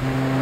Bye.